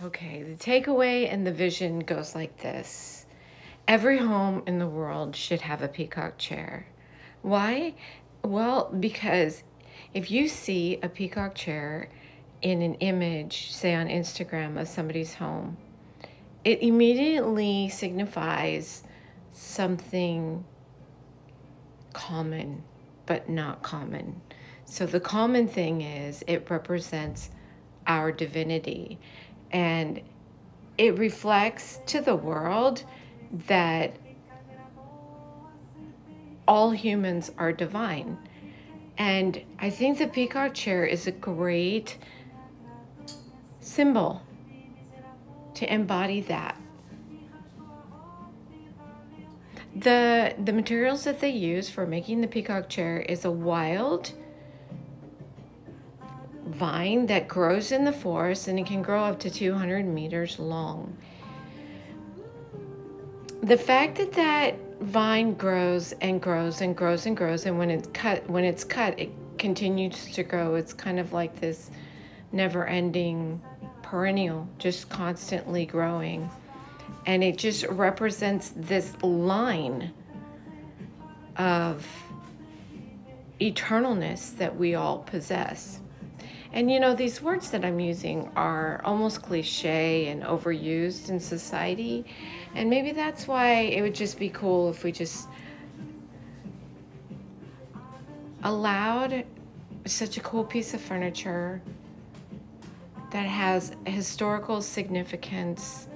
Okay, the takeaway and the vision goes like this Every home in the world should have a peacock chair. Why? Well, because if you see a peacock chair in an image, say on Instagram, of somebody's home, it immediately signifies something common, but not common. So the common thing is it represents our divinity and it reflects to the world that all humans are divine. And I think the peacock chair is a great symbol to embody that. The, the materials that they use for making the peacock chair is a wild vine that grows in the forest and it can grow up to 200 meters long. The fact that that vine grows and grows and grows and grows and when it's cut when it's cut it continues to grow. It's kind of like this never ending perennial just constantly growing. And it just represents this line of eternalness that we all possess and you know, these words that I'm using are almost cliche and overused in society. And maybe that's why it would just be cool if we just allowed such a cool piece of furniture that has historical significance,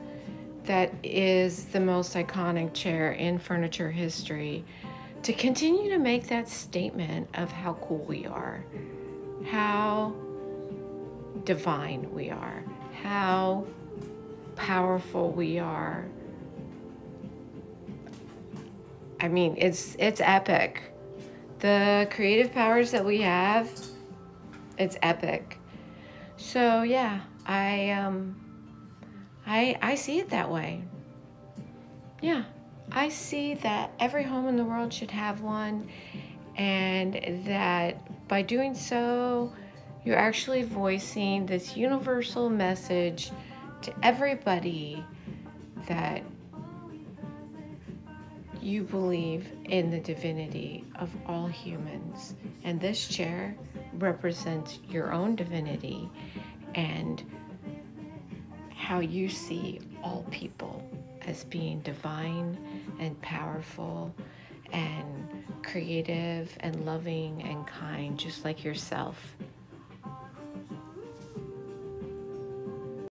that is the most iconic chair in furniture history, to continue to make that statement of how cool we are, how divine we are, how powerful we are. I mean, it's it's epic. The creative powers that we have, it's epic. So yeah, I um I I see it that way. Yeah. I see that every home in the world should have one and that by doing so you're actually voicing this universal message to everybody that you believe in the divinity of all humans. And this chair represents your own divinity and how you see all people as being divine and powerful and creative and loving and kind, just like yourself.